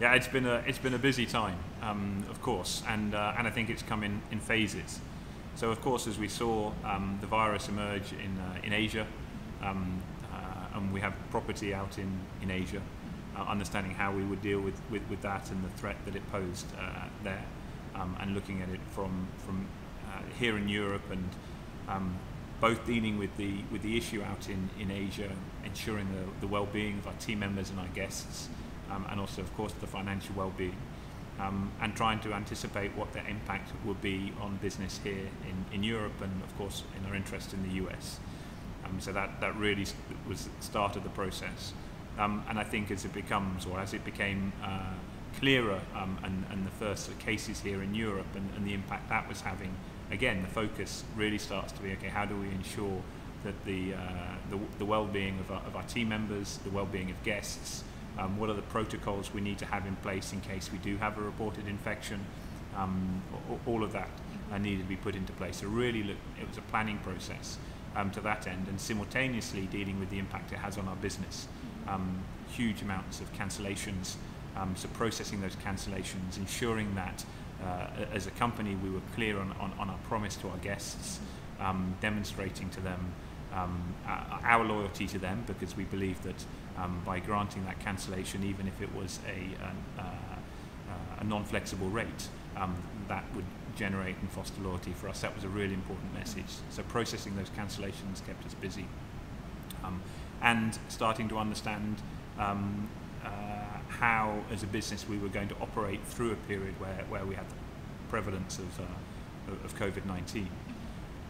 Yeah, it's been a it's been a busy time, um, of course, and uh, and I think it's come in, in phases. So of course, as we saw um, the virus emerge in uh, in Asia, um, uh, and we have property out in in Asia, uh, understanding how we would deal with, with, with that and the threat that it posed uh, there, um, and looking at it from from uh, here in Europe and um, both dealing with the with the issue out in, in Asia, ensuring the, the well-being of our team members and our guests um, and also, of course, the financial well-being, um, and trying to anticipate what the impact will be on business here in, in Europe and, of course, in our interest in the US. Um, so that, that really was the start of the process. Um, and I think as it becomes, or as it became uh, clearer, um, and, and the first cases here in Europe and, and the impact that was having, again, the focus really starts to be, okay, how do we ensure that the, uh, the, the well-being of our, of our team members, the well-being of guests, um, what are the protocols we need to have in place in case we do have a reported infection, um, all of that uh, needed to be put into place. So really, look, it was a planning process um, to that end, and simultaneously dealing with the impact it has on our business. Um, huge amounts of cancellations, um, so processing those cancellations, ensuring that uh, as a company we were clear on, on, on our promise to our guests, um, demonstrating to them our loyalty to them because we believe that um, by granting that cancellation, even if it was a, uh, a non-flexible rate, um, that would generate and foster loyalty for us. That was a really important message. So processing those cancellations kept us busy. Um, and starting to understand um, uh, how, as a business, we were going to operate through a period where, where we had the prevalence of, uh, of COVID-19.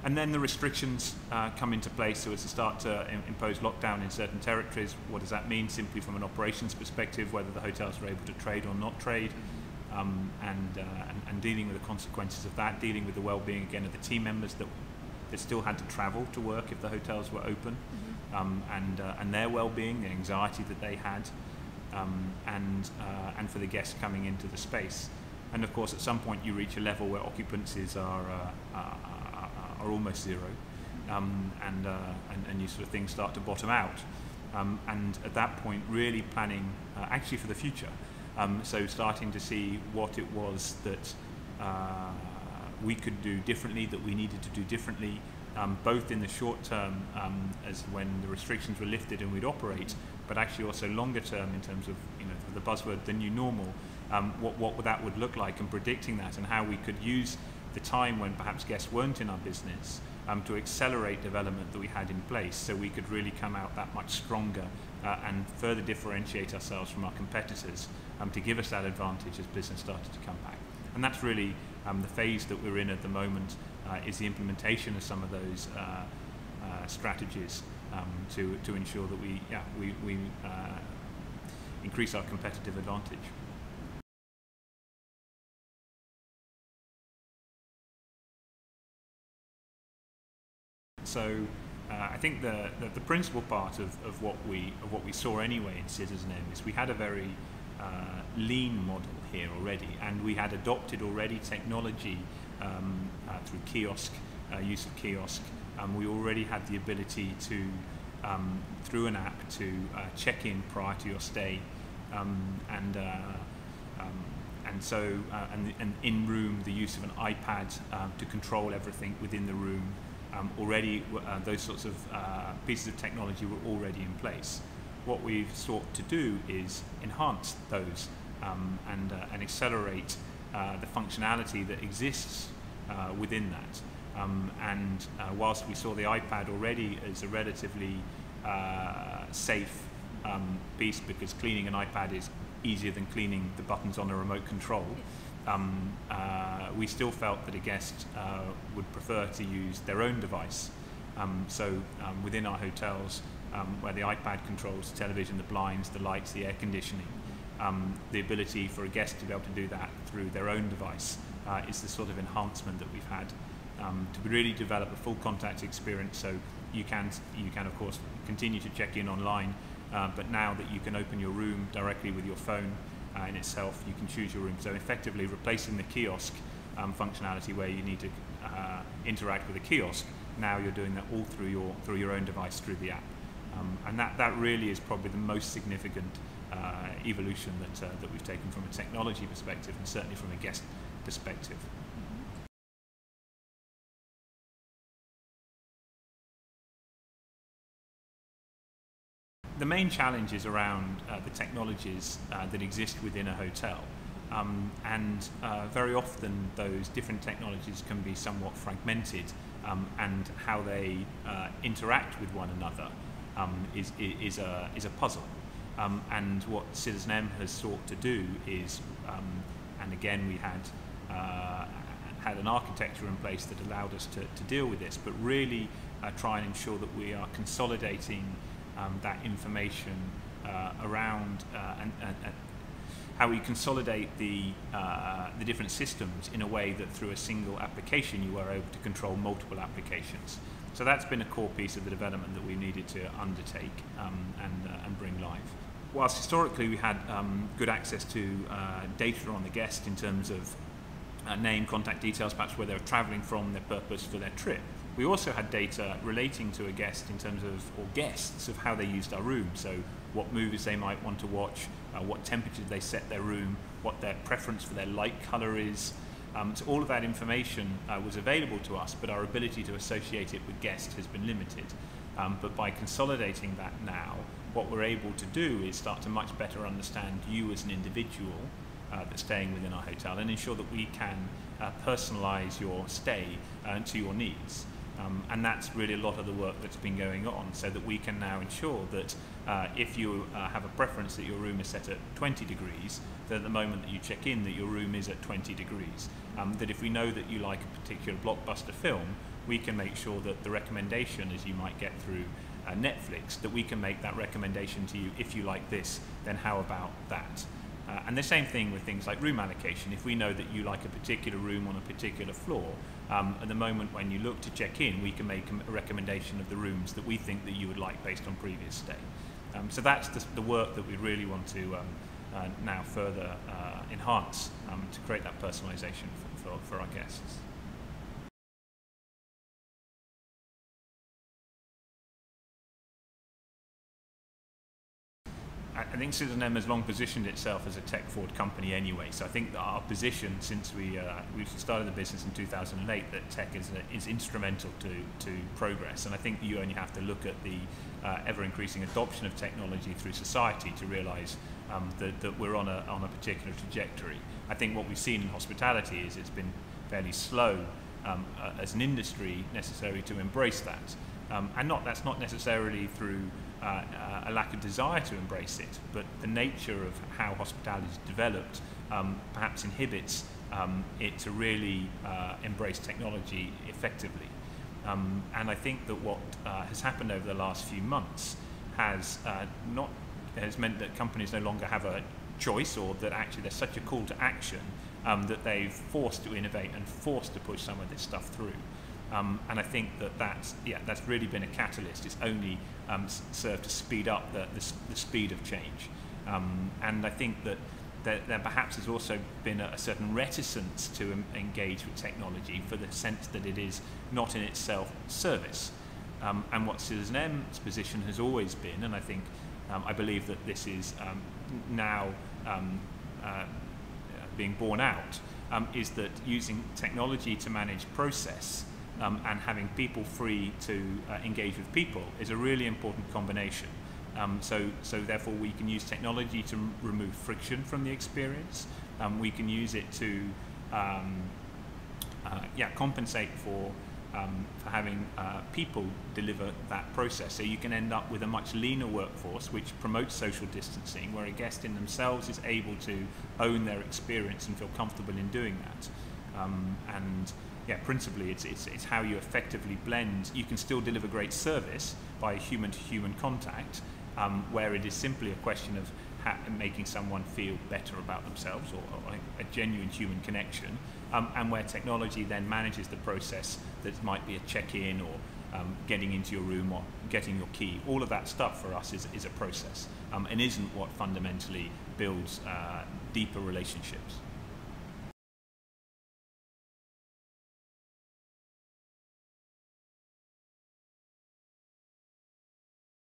And then the restrictions uh, come into place. So as to start to impose lockdown in certain territories, what does that mean? Simply from an operations perspective, whether the hotels are able to trade or not trade, um, and, uh, and, and dealing with the consequences of that, dealing with the well-being again of the team members that that still had to travel to work if the hotels were open, mm-hmm. um, and uh, and their well-being, the anxiety that they had, um, and uh, and for the guests coming into the space. And of course, at some point, you reach a level where occupancies are, uh, are are almost zero, um, and, uh, and, and you sort of things start to bottom out. Um, and at that point, really planning uh, actually for the future. Um, so starting to see what it was that uh, we could do differently, that we needed to do differently, um, both in the short term um, as when the restrictions were lifted and we'd operate, but actually also longer term in terms of you know the buzzword the new normal, um, what what that would look like and predicting that and how we could use the time when perhaps guests weren't in our business um, to accelerate development that we had in place so we could really come out that much stronger uh, and further differentiate ourselves from our competitors um, to give us that advantage as business started to come back. And that's really um, the phase that we're in at the moment uh, is the implementation of some of those uh, uh strategies um, to, to ensure that we, yeah, we, we uh, increase our competitive advantage. So uh, I think the, the, the, principal part of, of, what we, of what we saw anyway in citizenM is we had a very uh, lean model here already, and we had adopted already technology um, uh, through kiosk, uh, use of kiosk. Um, we already had the ability to, um, through an app, to uh, check in prior to your stay, um, and uh, um, and so and, and in room the use of an iPad to control everything within the room um, already uh, those sorts of uh, pieces of technology were already in place. What we've sought to do is enhance those um, and, uh, and accelerate uh, the functionality that exists uh, within that. Um, and uh, whilst we saw the iPad already as a relatively safe um, piece because cleaning an iPad is easier than cleaning the buttons on a remote control, um, uh, we still felt that a guest uh, would prefer to use their own device. Um, so um, within our hotels, um, where the iPad controls the television, the blinds, the lights, the air conditioning, um, the ability for a guest to be able to do that through their own device uh, is the sort of enhancement that we've had to really develop a full contact experience. So you can, you can of course continue to check in online, uh, but now that you can open your room directly with your phone, uh, in itself, you can choose your room. So effectively replacing the kiosk um, functionality where you need to uh, interact with a kiosk, now you're doing that all through your, through your own device, through the app. Um, and that, that really is probably the most significant uh, evolution that, uh, that we've taken from a technology perspective and certainly from a guest perspective. The main challenge is around uh, the technologies uh, that exist within a hotel. Um, and uh, very often those different technologies can be somewhat fragmented um, and how they uh, interact with one another um, is, is, a, is a puzzle. Um, and what citizenM has sought to do is, um, and again we had uh, had an architecture in place that allowed us to, to deal with this, but really uh, try and ensure that we are consolidating um, that information uh, around uh, and, and, and, how we consolidate the, uh, the different systems in a way that through a single application you are able to control multiple applications. So that's been a core piece of the development that we needed to undertake um, and, uh, and bring live. Whilst historically we had um, good access to uh, data on the guest in terms of uh, name, contact details, perhaps where they were travelling from, their purpose for their trip, we also had data relating to a guest in terms of, or guests, of how they used our room. So what movies they might want to watch, uh, what temperature they set their room, what their preference for their light colour is. Um, so all of that information uh, was available to us, but our ability to associate it with guests has been limited. Um, but by consolidating that now, what we're able to do is start to much better understand you as an individual uh, that's staying within our hotel and ensure that we can uh, personalise your stay uh, to your needs. Um, and that's really a lot of the work that's been going on so that we can now ensure that uh, if you uh, have a preference that your room is set at 20 degrees, that at the moment that you check in that your room is at 20 degrees. Um, that if we know that you like a particular blockbuster film, we can make sure that the recommendation, as you might get through uh, Netflix, that we can make that recommendation to you, if you like this, then how about that? Uh, and the same thing with things like room allocation. If we know that you like a particular room on a particular floor, um, at the moment when you look to check in, we can make a recommendation of the rooms that we think that you would like based on previous stay. Um, so that's the, the, work that we really want to um, uh, now further uh, enhance um, to create that personalisation for, for, for our guests. I think citizenM has long positioned itself as a tech-forward company anyway. So I think that our position since we uh, we started the business in 2008 that tech is a, is instrumental to to progress. And I think you only have to look at the uh, ever-increasing adoption of technology through society to realise um, that, that we're on a on a particular trajectory. I think what we've seen in hospitality is it's been fairly slow um, uh, as an industry necessary to embrace that. Um, and not that's not necessarily through uh, a lack of desire to embrace it, but the nature of how hospitality is developed um, perhaps inhibits um, it to really uh, embrace technology effectively. Um, and I think that what uh, has happened over the last few months has uh, not has meant that companies no longer have a choice, or that actually there's such a call to action um, that they've forced to innovate and forced to push some of this stuff through. Um, and I think that that's, yeah, that's really been a catalyst. It's only um, served to speed up the, the, the speed of change. Um, and I think that there, there, perhaps has also been a, a certain reticence to em- engage with technology for the sense that it is not in itself service. Um, and what citizenM's position has always been, and I think um, I believe that this is um, now uh, being borne out, is that using technology to manage process um, and having people free to uh, engage with people is a really important combination. Um, so, so therefore we can use technology to remove friction from the experience. Um, we can use it to um, uh, yeah, compensate for, um, for having uh, people deliver that process. So you can end up with a much leaner workforce which promotes social distancing, where a guest in themselves is able to own their experience and feel comfortable in doing that. Um, and yeah, principally it's, it's, it's how you effectively blend. You can still deliver great service by human to human contact, um, where it is simply a question of making someone feel better about themselves or, or a genuine human connection, um, and where technology then manages the process that might be a check in or um, getting into your room or getting your key. All of that stuff for us is, is a process um, and isn't what fundamentally builds uh, deeper relationships.